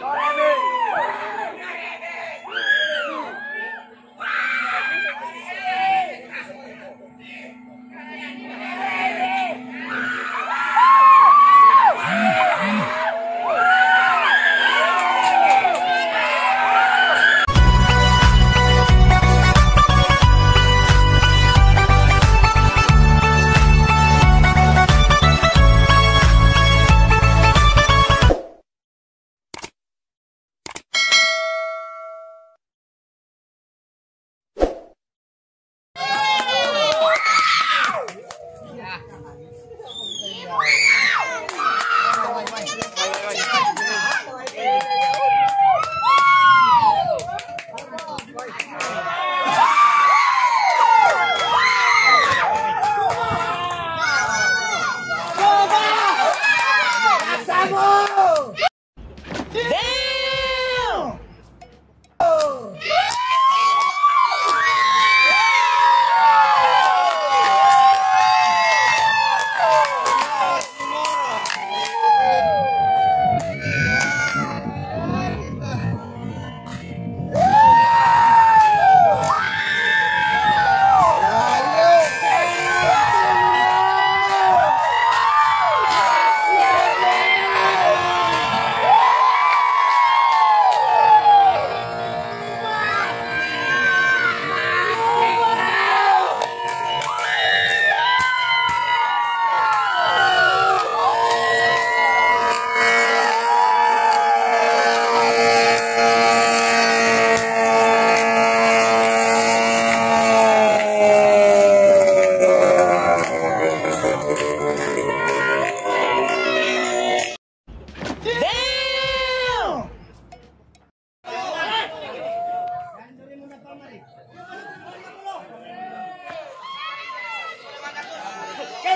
Chora,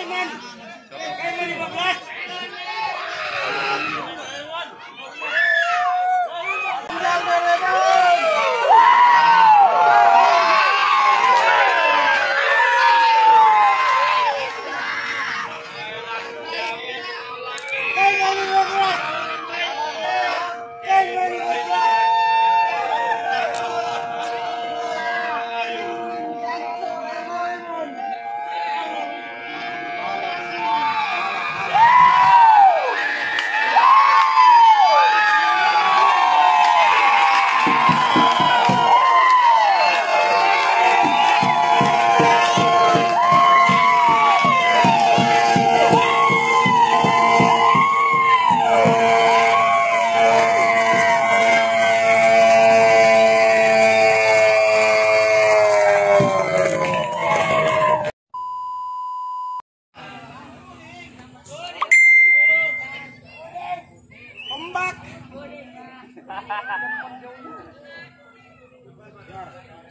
Simon! Pow.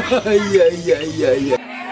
呀呀呀呀！